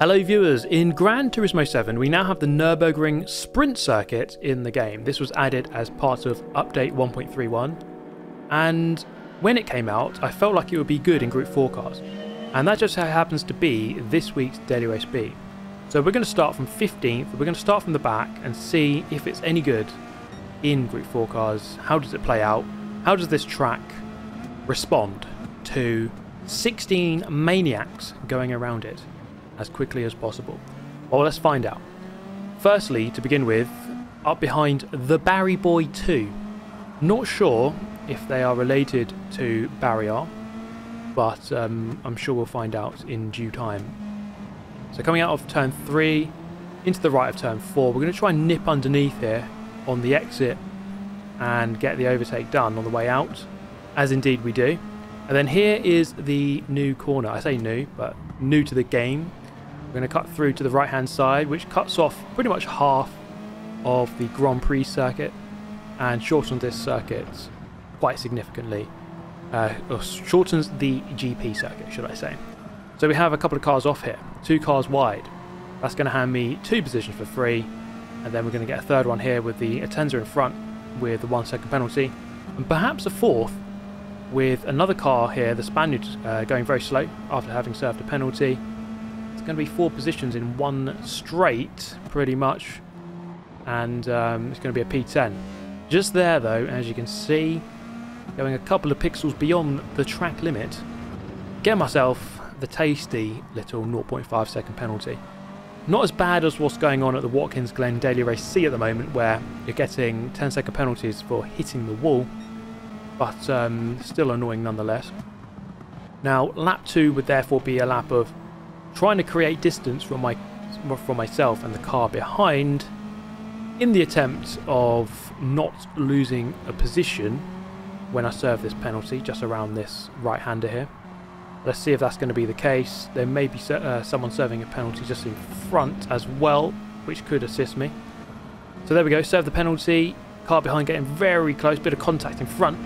Hello viewers, in Gran Turismo 7 we now have the Nürburgring Sprint Circuit in the game. This was added as part of update 1.31 and when it came out I felt like it would be good in Group 4 cars. And that just happens to be this week's Daily Race B. So we're going to start from 15th, we're going to start from the back and see if it's any good in Group 4 cars, how does it play out, how does this track respond to 16 maniacs going around it as quickly as possible? Well, let's find out. Firstly, to begin with, up behind the Barry Boy 2. Not sure if they are related to Barrier, but um, I'm sure we'll find out in due time. So coming out of turn 3, into the right of turn 4, we're going to try and nip underneath here on the exit and get the overtake done on the way out, as indeed we do. And then here is the new corner. I say new, but new to the game. We're going to cut through to the right hand side, which cuts off pretty much half of the Grand Prix circuit and shortens this circuit quite significantly. Uh, or shortens the GP circuit, should I say. So we have a couple of cars off here, two cars wide. That's going to hand me two positions for free, and then we're going to get a third one here with the Atenza in front with the one second penalty, and perhaps a fourth with another car here, the Spaniard, uh, going very slow after having served a penalty going to be four positions in one straight, pretty much. And um, it's going to be a P10. Just there, though, as you can see, going a couple of pixels beyond the track limit, get myself the tasty little 0.5 second penalty. Not as bad as what's going on at the Watkins Glen Daily Race C at the moment, where you're getting 10 second penalties for hitting the wall, but um, still annoying nonetheless. Now, lap 2 would therefore be a lap of trying to create distance from my from myself and the car behind in the attempt of not losing a position when I serve this penalty just around this right hander here. Let's see if that's going to be the case. There may be uh, someone serving a penalty just in front as well, which could assist me. So there we go, serve the penalty. Car behind getting very close, bit of contact in front.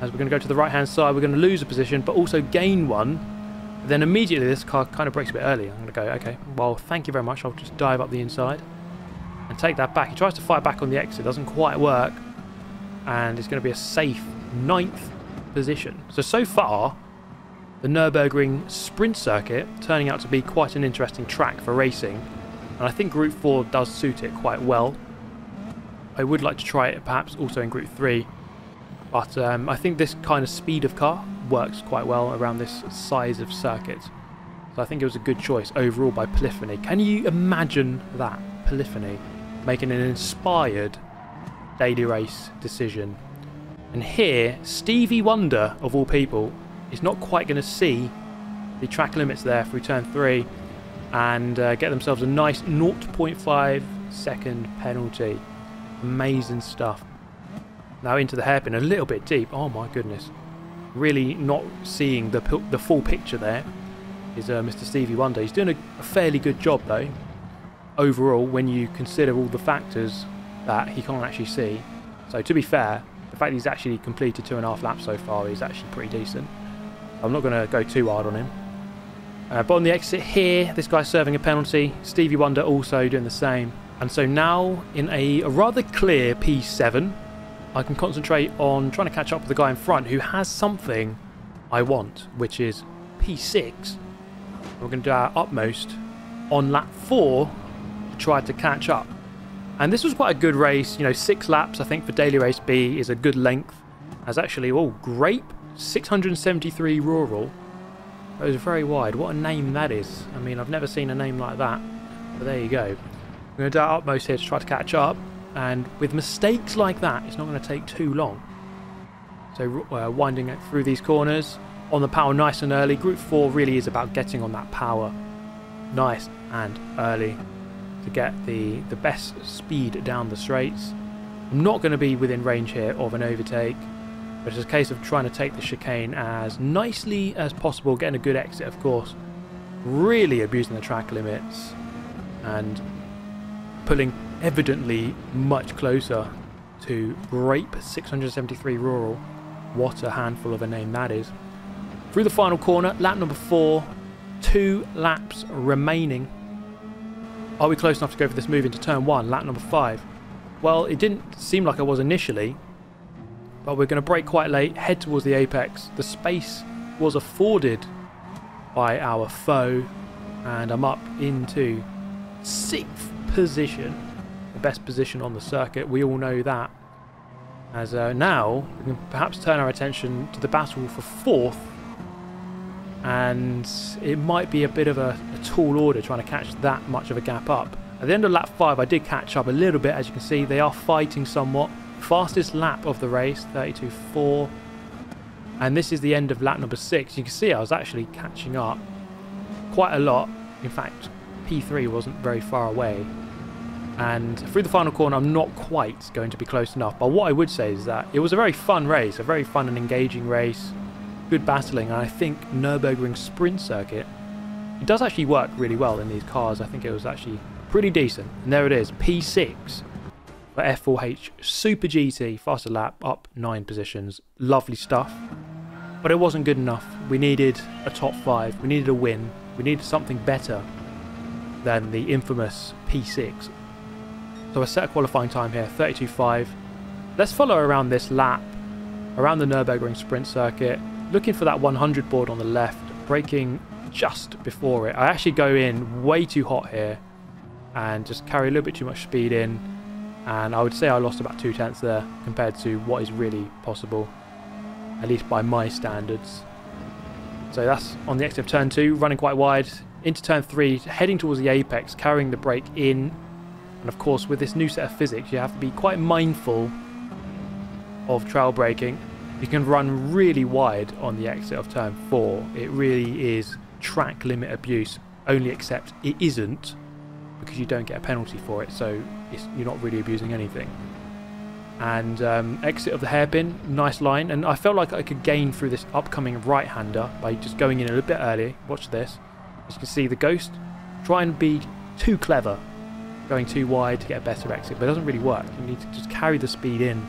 As we're going to go to the right hand side, we're going to lose a position, but also gain one then immediately this car kind of brakes a bit early. I'm going to go, okay, well, thank you very much. I'll just dive up the inside and take that back. He tries to fight back on the exit. Doesn't quite work. And it's going to be a safe ninth position. So, so far, the Nürburgring sprint circuit turning out to be quite an interesting track for racing. And I think Group 4 does suit it quite well. I would like to try it perhaps also in Group 3. But um, I think this kind of speed of car works quite well around this size of circuit. So I think it was a good choice overall by Polyphony. Can you imagine that? Polyphony making an inspired daily race decision. And here, Stevie Wonder, of all people, is not quite going to see the track limits there through turn 3 and uh, get themselves a nice 0.5 second penalty. Amazing stuff. Now into the hairpin, a little bit deep. Oh my goodness really not seeing the the full picture there is uh, Mr. Stevie Wonder. He's doing a, a, fairly good job though, overall, when you consider all the factors that he can't actually see. So to be fair, the fact he's actually completed two and a half laps so far is actually pretty decent. I'm not going to go too hard on him. Uh, but on the exit here, this guy's serving a penalty. Stevie Wonder also doing the same. And so now in a, a rather clear P7, I can concentrate on trying to catch up with the guy in front who has something I want, which is P6. We're going to do our utmost on lap 4 to try to catch up. And this was quite a good race, you know, six laps I think for Daily Race B is a good length. As actually, oh, Grape, 673 rural. That was very wide. What a name that is. I mean, I've never seen a name like that. But there you go. We're going to do our utmost here to try to catch up and with mistakes like that it's not going to take too long. So uh, winding it through these corners on the power nice and early group 4 really is about getting on that power nice and early to get the the best speed down the straights. I'm not going to be within range here of an overtake but it's a case of trying to take the chicane as nicely as possible getting a good exit of course. Really abusing the track limits and pulling evidently much closer to Grape 673 Rural. What a handful of a name that is. Through the final corner, lap number four. Two laps remaining. Are we close enough to go for this move into turn one, lap number five? Well, it didn't seem like I was initially, but we're going to brake quite late, head towards the apex. The space was afforded by our foe, and I'm up into sixth position, best position on the circuit. We all know that. As uh, now, we can perhaps turn our attention to the battle for fourth, and it might be a bit of a, a tall order trying to catch that much of a gap up. At the end of lap 5 I did catch up a little bit as you can see they are fighting somewhat. Fastest lap of the race 32.4 and this is the end of lap number 6. You can see I was actually catching up quite a lot. In fact P3 wasn't very far away and through the final corner I'm not quite going to be close enough but what I would say is that it was a very fun race, a very fun and engaging race good battling, and I think Nürburgring Sprint Circuit, it does actually work really well in these cars. I think it was actually pretty decent. And there it is, P6 for F4H Super GT, faster lap, up nine positions. Lovely stuff. But it wasn't good enough. We needed a top five. We needed a win. We needed something better than the infamous P6. So I set a qualifying time here, 32.5. Let's follow around this lap, around the Nürburgring Sprint Circuit, looking for that 100 board on the left, braking just before it. I actually go in way too hot here and just carry a little bit too much speed in. And I would say I lost about two tenths there compared to what is really possible, at least by my standards. So that's on the exit of turn two, running quite wide. Into turn three, heading towards the apex, carrying the brake in. And of course, with this new set of physics, you have to be quite mindful of trail braking you can run really wide on the exit of turn 4. It really is track limit abuse, only except it isn't because you don't get a penalty for it, so you're not really abusing anything. And um, exit of the hairpin, nice line, and I felt like I could gain through this upcoming right-hander by just going in a little bit early. Watch this. As you can see, the Ghost, try and be too clever, going too wide to get a better exit, but it doesn't really work. You need to just carry the speed in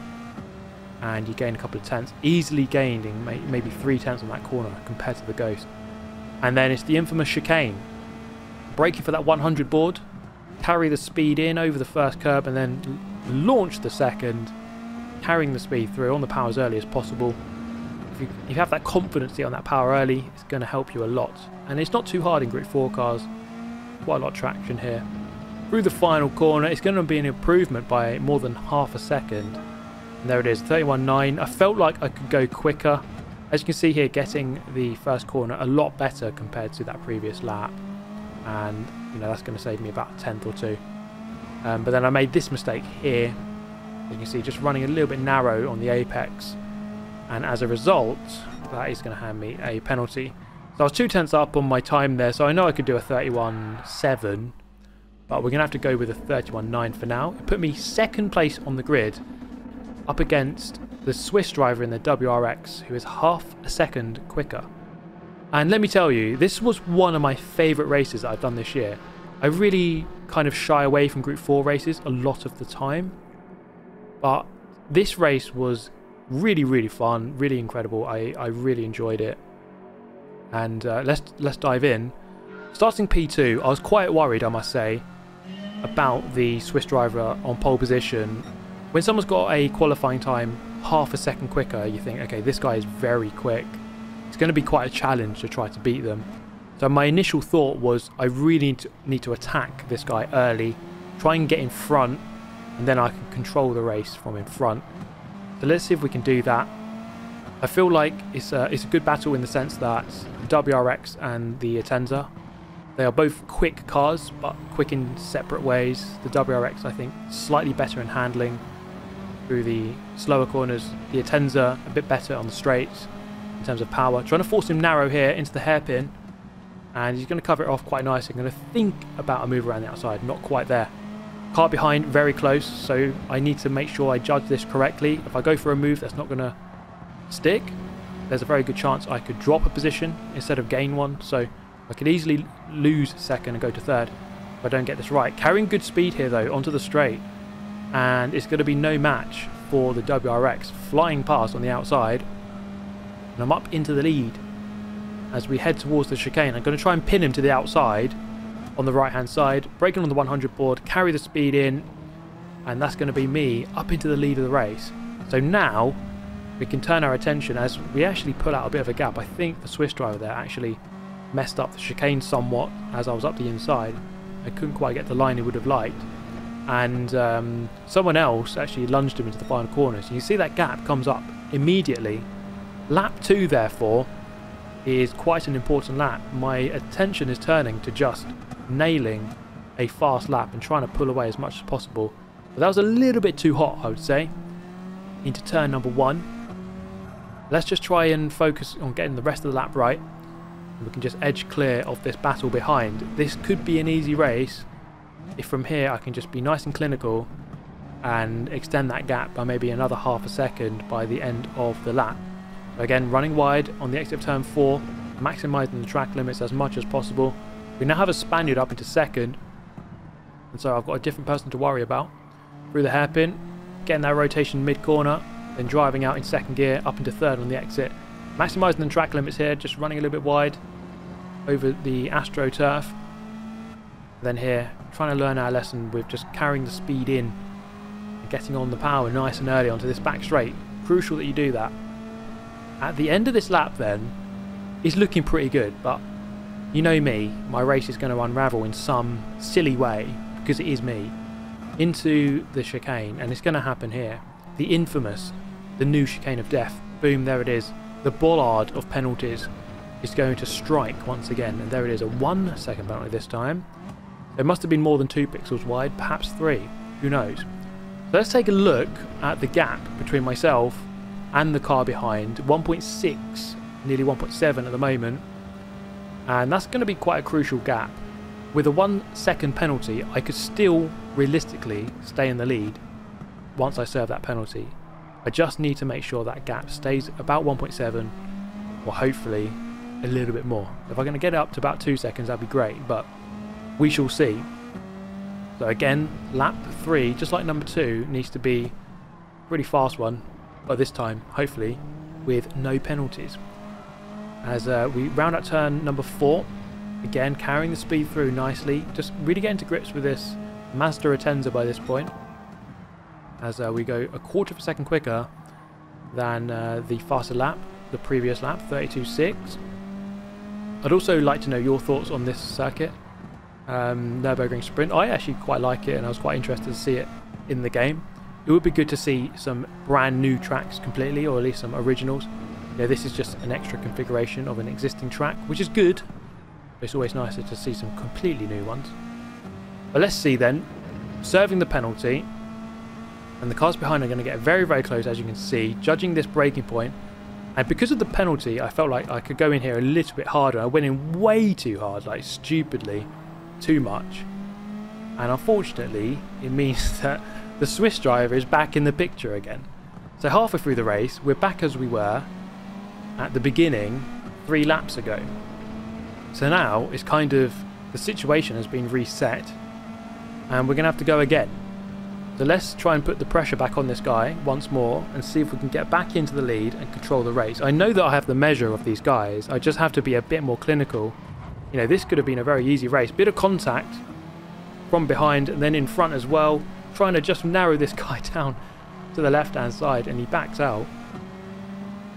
and you gain a couple of tenths, easily gaining maybe three tenths on that corner compared to the Ghost. And then it's the infamous chicane. Braking for that 100 board, carry the speed in over the first curb and then launch the second, carrying the speed through on the power as early as possible. If you, if you have that confidence on that power early, it's going to help you a lot. And it's not too hard in Grid 4 cars, quite a lot of traction here. Through the final corner, it's going to be an improvement by more than half a second and there it is, 31.9. I felt like I could go quicker. As you can see here, getting the first corner a lot better compared to that previous lap. And, you know, that's going to save me about a tenth or two. Um, but then I made this mistake here. As you can see, just running a little bit narrow on the apex. And as a result, that is going to hand me a penalty. So I was two tenths up on my time there, so I know I could do a 31.7. But we're going to have to go with a 31.9 for now. It put me second place on the grid up against the Swiss driver in the WRX who is half a second quicker. And let me tell you, this was one of my favourite races that I've done this year. I really kind of shy away from Group 4 races a lot of the time. But this race was really, really fun, really incredible. I, I really enjoyed it. And uh, let's, let's dive in. Starting P2, I was quite worried, I must say, about the Swiss driver on pole position when someone's got a qualifying time half a second quicker, you think, okay, this guy is very quick. It's going to be quite a challenge to try to beat them. So my initial thought was I really need to, need to attack this guy early, try and get in front, and then I can control the race from in front. So let's see if we can do that. I feel like it's a, it's a good battle in the sense that the WRX and the Atenza, they are both quick cars, but quick in separate ways. The WRX, I think, slightly better in handling, through the slower corners. The Atenza a bit better on the straights in terms of power. Trying to force him narrow here into the hairpin. And he's going to cover it off quite nicely. I'm going to think about a move around the outside. Not quite there. Car behind, very close. So I need to make sure I judge this correctly. If I go for a move that's not going to stick, there's a very good chance I could drop a position instead of gain one. So I could easily lose second and go to third if I don't get this right. Carrying good speed here though onto the straight and it's going to be no match for the WRX flying past on the outside and I'm up into the lead as we head towards the chicane. I'm going to try and pin him to the outside on the right hand side, braking on the 100 board, carry the speed in, and that's going to be me up into the lead of the race. So now we can turn our attention as we actually pull out a bit of a gap. I think the Swiss driver there actually messed up the chicane somewhat as I was up the inside. I couldn't quite get the line he would have liked. And um, someone else actually lunged him into the final corner. So you see that gap comes up immediately. Lap 2 therefore is quite an important lap. My attention is turning to just nailing a fast lap and trying to pull away as much as possible. But that was a little bit too hot I would say. Into turn number 1 Let's just try and focus on getting the rest of the lap right. We can just edge clear of this battle behind. This could be an easy race if from here I can just be nice and clinical and extend that gap by maybe another half a second by the end of the lap. Again, running wide on the exit of turn 4, maximising the track limits as much as possible. We now have a Spaniard up into second, and so I've got a different person to worry about. Through the hairpin, getting that rotation mid-corner, then driving out in second gear up into third on the exit. Maximising the track limits here, just running a little bit wide over the Astro turf. Then here, trying to learn our lesson with just carrying the speed in and getting on the power nice and early onto this back straight. Crucial that you do that. At the end of this lap then, it's looking pretty good, but you know me, my race is going to unravel in some silly way, because it is me, into the chicane, and it's going to happen here. The infamous the new chicane of death. Boom, there it is. The bollard of penalties is going to strike once again, and there it is, a one second penalty this time. It must have been more than two pixels wide, perhaps three, who knows. So let's take a look at the gap between myself and the car behind, 1.6, nearly 1.7 at the moment, and that's going to be quite a crucial gap. With a one second penalty, I could still realistically stay in the lead once I serve that penalty. I just need to make sure that gap stays about 1.7 or hopefully a little bit more. If I'm going to get it up to about 2 seconds that'd be great but we shall see. So again lap 3 just like number 2 needs to be a really fast one but this time hopefully with no penalties. As uh, we round out turn number 4 again carrying the speed through nicely just really getting to grips with this Mazda Atenza by this point as uh, we go a quarter of a second quicker than uh, the faster lap, the previous lap, 32.6. I'd also like to know your thoughts on this circuit, um, Nürburgring Sprint. I actually quite like it and I was quite interested to see it in the game. It would be good to see some brand new tracks completely, or at least some originals. You know, this is just an extra configuration of an existing track, which is good. But it's always nicer to see some completely new ones. But let's see then. Serving the penalty, and the cars behind are going to get very, very close, as you can see, judging this braking point. And because of the penalty, I felt like I could go in here a little bit harder. I went in way too hard, like stupidly, too much. And unfortunately, it means that the Swiss driver is back in the picture again. So halfway through the race, we're back as we were at the beginning three laps ago. So now it's kind of the situation has been reset and we're going to have to go again. So let's try and put the pressure back on this guy once more and see if we can get back into the lead and control the race. I know that I have the measure of these guys. I just have to be a bit more clinical. You know, this could have been a very easy race. Bit of contact from behind and then in front as well. Trying to just narrow this guy down to the left-hand side and he backs out.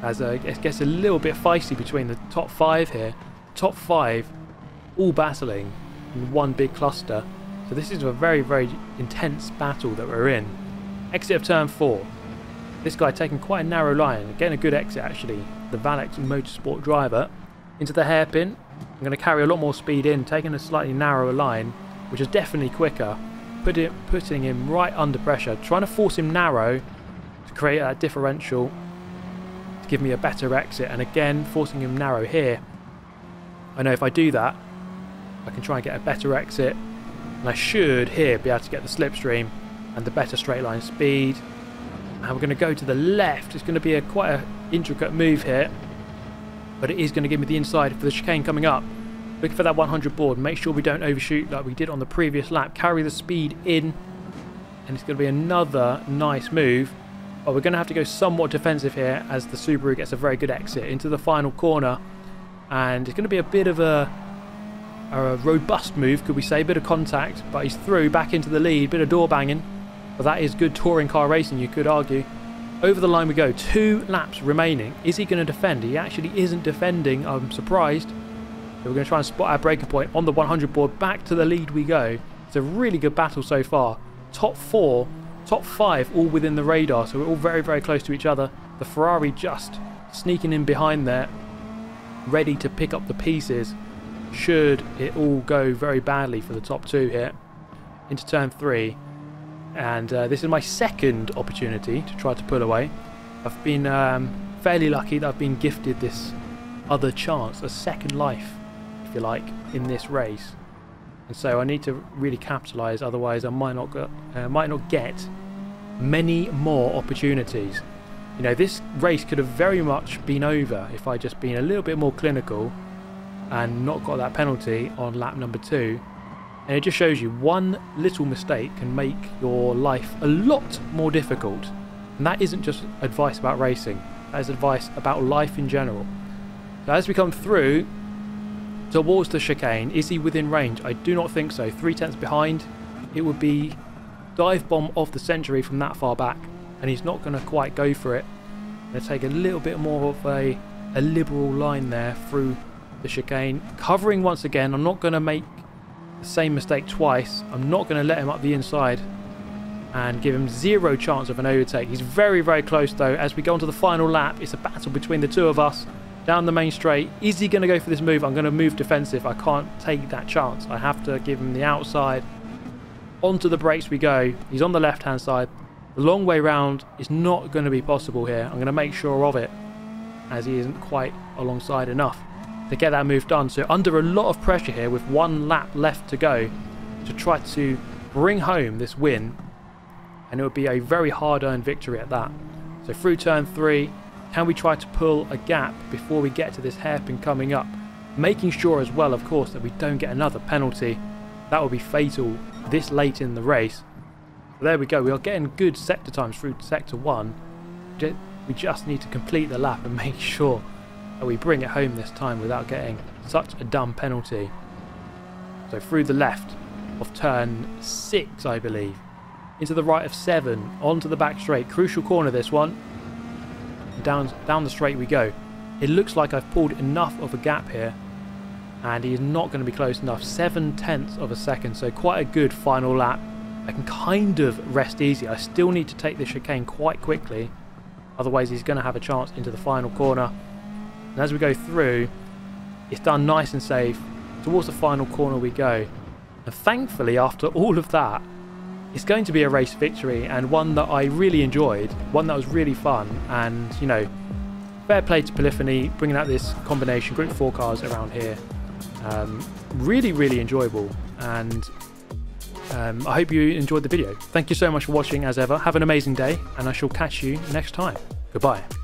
As uh, it gets a little bit feisty between the top five here. Top five all battling in one big cluster. So this is a very, very intense battle that we're in. Exit of turn 4. This guy taking quite a narrow line. Getting a good exit actually. The Valex Motorsport driver. Into the hairpin. I'm going to carry a lot more speed in, taking a slightly narrower line, which is definitely quicker. Put it, putting him right under pressure. Trying to force him narrow to create that differential to give me a better exit. And again, forcing him narrow here. I know if I do that, I can try and get a better exit and I should here be able to get the slipstream and the better straight line speed. And we're going to go to the left. It's going to be a quite an intricate move here. But it is going to give me the inside for the chicane coming up. Looking for that 100 board. Make sure we don't overshoot like we did on the previous lap. Carry the speed in. And it's going to be another nice move. But we're going to have to go somewhat defensive here as the Subaru gets a very good exit into the final corner. and it's going to be a bit of a, a robust move, could we say, a bit of contact, but he's through back into the lead, bit of door banging, but that is good touring car racing, you could argue. Over the line we go, two laps remaining. Is he going to defend? He actually isn't defending, I'm surprised. So we're going to try and spot our braking point on the 100 board. Back to the lead we go. It's a really good battle so far. Top four, top five, all within the radar, so we're all very, very close to each other. The Ferrari just sneaking in behind there, ready to pick up the pieces should it all go very badly for the top two here into turn three. And uh, this is my second opportunity to try to pull away. I've been um, fairly lucky that I've been gifted this other chance a second life if you like in this race. And so I need to really capitalize otherwise I might not uh, might not get many more opportunities. You know, this race could have very much been over if I'd just been a little bit more clinical and not got that penalty on lap number two. And it just shows you one little mistake can make your life a lot more difficult. And that isn't just advice about racing, that is advice about life in general. So as we come through towards the chicane, is he within range? I do not think so. Three tenths behind, it would be dive bomb of the century from that far back and he's not going to quite go for it. Going to take a little bit more of a, a liberal line there through the chicane. Covering once again. I'm not going to make the same mistake twice. I'm not going to let him up the inside and give him zero chance of an overtake. He's very, very close though. As we go on to the final lap, it's a battle between the two of us down the main straight. Is he going to go for this move? I'm going to move defensive. I can't take that chance. I have to give him the outside. Onto the brakes we go. He's on the left-hand side. The long way round is not going to be possible here. I'm going to make sure of it as he isn't quite alongside enough to get that move done. So under a lot of pressure here with one lap left to go to try to bring home this win and it would be a very hard earned victory at that. So through turn three, can we try to pull a gap before we get to this hairpin coming up? Making sure as well, of course, that we don't get another penalty. That would be fatal this late in the race there we go. We are getting good sector times through sector one. We just need to complete the lap and make sure that we bring it home this time without getting such a dumb penalty. So through the left of turn six, I believe. Into the right of seven. Onto the back straight. Crucial corner this one. Down, down the straight we go. It looks like I've pulled enough of a gap here. And he is not going to be close enough. Seven tenths of a second. So quite a good final lap I can kind of rest easy. I still need to take the chicane quite quickly. Otherwise he's going to have a chance into the final corner. And as we go through, it's done nice and safe. Towards the final corner we go. And thankfully, after all of that, it's going to be a race victory and one that I really enjoyed. One that was really fun. And, you know, fair play to Polyphony bringing out this combination, Group 4 cars around here. Um, really, really enjoyable. And um, I hope you enjoyed the video. Thank you so much for watching as ever. Have an amazing day, and I shall catch you next time. Goodbye.